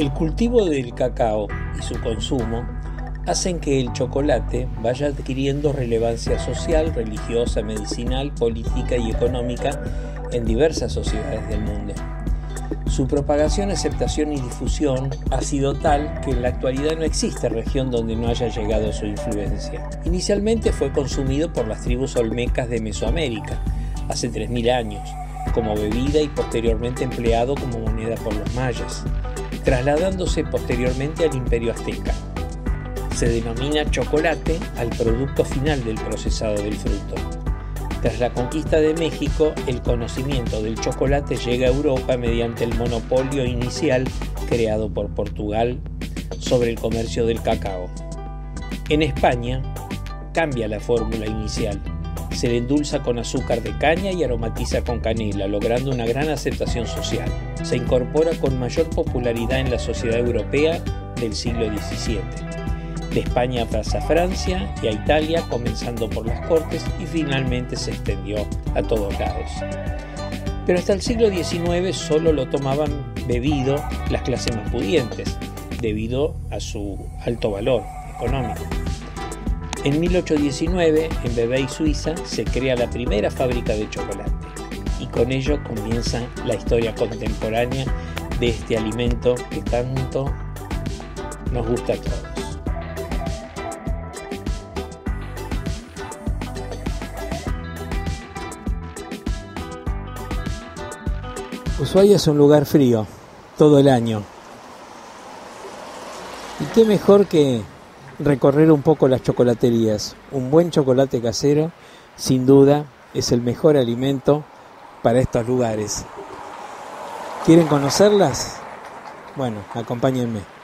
El cultivo del cacao y su consumo hacen que el chocolate vaya adquiriendo relevancia social, religiosa, medicinal, política y económica en diversas sociedades del mundo. Su propagación, aceptación y difusión ha sido tal que en la actualidad no existe región donde no haya llegado su influencia. Inicialmente fue consumido por las tribus olmecas de Mesoamérica, hace 3.000 años, como bebida y posteriormente empleado como moneda por los mayas, trasladándose posteriormente al imperio azteca. Se denomina chocolate al producto final del procesado del fruto. Tras la conquista de México, el conocimiento del chocolate llega a Europa mediante el monopolio inicial creado por Portugal sobre el comercio del cacao. En España, cambia la fórmula inicial. Se le endulza con azúcar de caña y aromatiza con canela, logrando una gran aceptación social. Se incorpora con mayor popularidad en la sociedad europea del siglo XVII de España pasa a Francia y a Italia, comenzando por las Cortes y finalmente se extendió a todos lados. Pero hasta el siglo XIX solo lo tomaban bebido las clases más pudientes, debido a su alto valor económico. En 1819, en Bebey, Suiza, se crea la primera fábrica de chocolate y con ello comienza la historia contemporánea de este alimento que tanto nos gusta a todos. Ushuaia es un lugar frío todo el año. Y qué mejor que recorrer un poco las chocolaterías. Un buen chocolate casero, sin duda, es el mejor alimento para estos lugares. ¿Quieren conocerlas? Bueno, acompáñenme.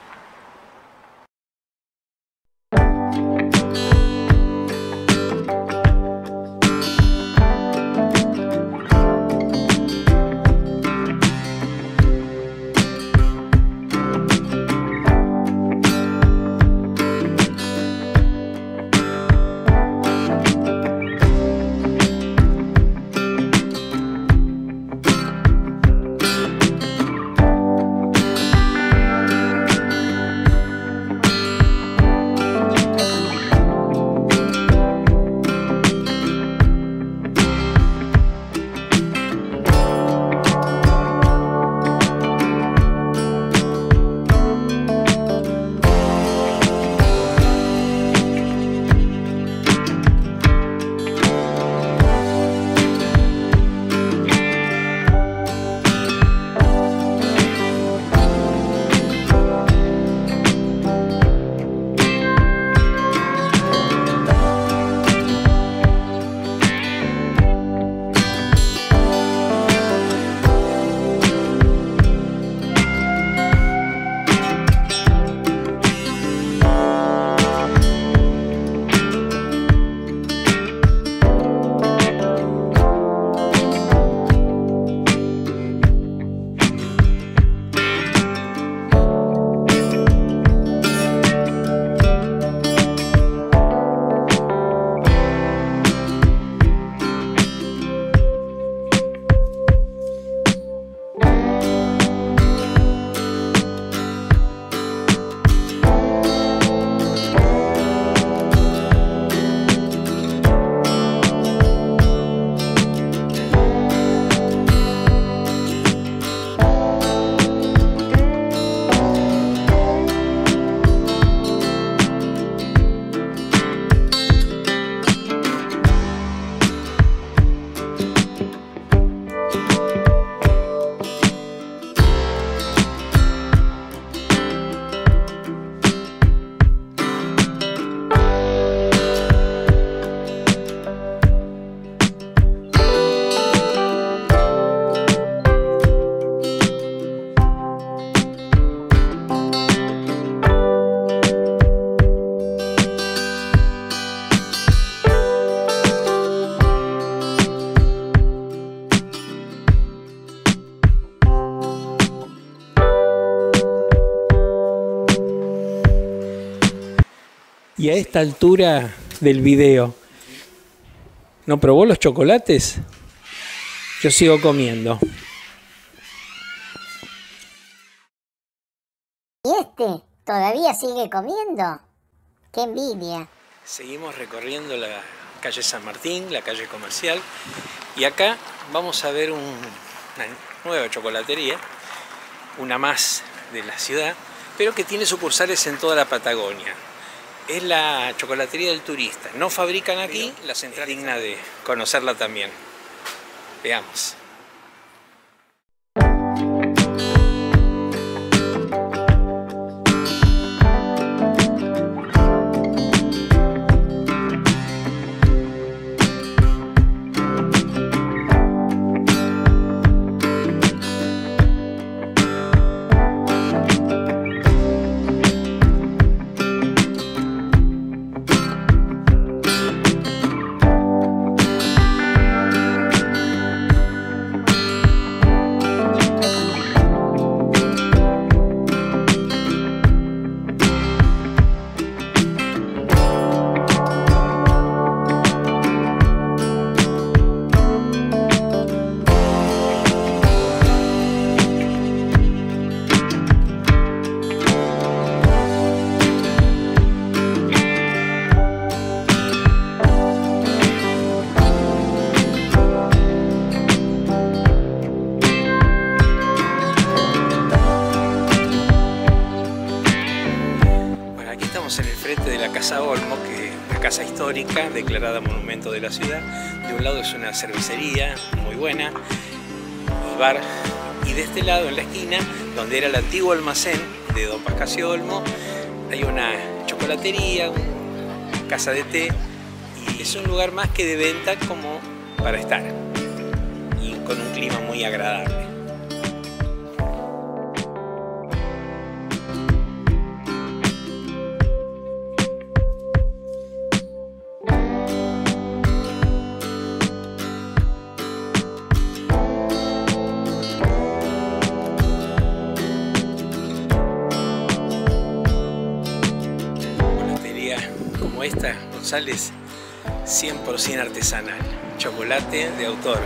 Y a esta altura del video, ¿no probó los chocolates? Yo sigo comiendo. ¿Y este todavía sigue comiendo? ¡Qué envidia! Seguimos recorriendo la calle San Martín, la calle comercial, y acá vamos a ver una nueva chocolatería, una más de la ciudad, pero que tiene sucursales en toda la Patagonia. Es la chocolatería del turista. No fabrican aquí, la central digna de conocerla también. Veamos. Casa Olmo, que es una casa histórica declarada monumento de la ciudad. De un lado es una cervecería muy buena, y bar, y de este lado, en la esquina, donde era el antiguo almacén de Don Pascasio Olmo, hay una chocolatería, una casa de té, y es un lugar más que de venta como para estar, y con un clima muy agradable. González, 100% artesanal, chocolate de autor.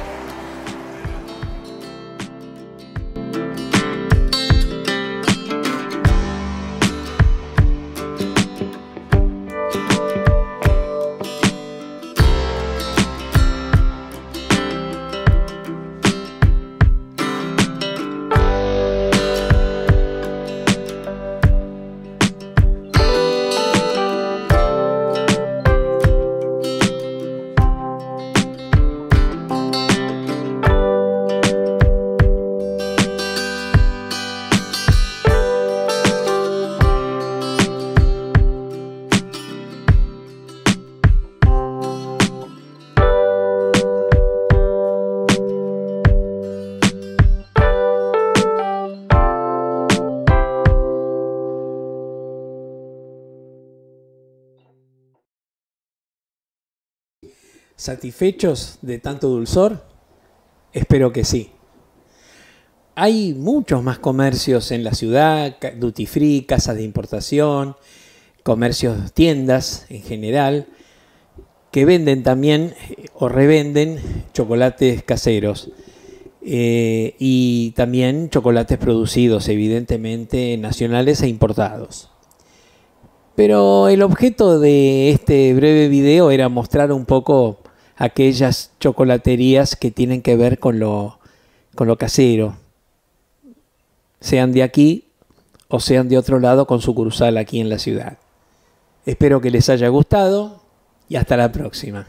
¿Satisfechos de tanto dulzor? Espero que sí. Hay muchos más comercios en la ciudad, duty free, casas de importación, comercios, tiendas en general, que venden también eh, o revenden chocolates caseros eh, y también chocolates producidos, evidentemente nacionales e importados. Pero el objeto de este breve video era mostrar un poco aquellas chocolaterías que tienen que ver con lo, con lo casero, sean de aquí o sean de otro lado con sucursal aquí en la ciudad. Espero que les haya gustado y hasta la próxima.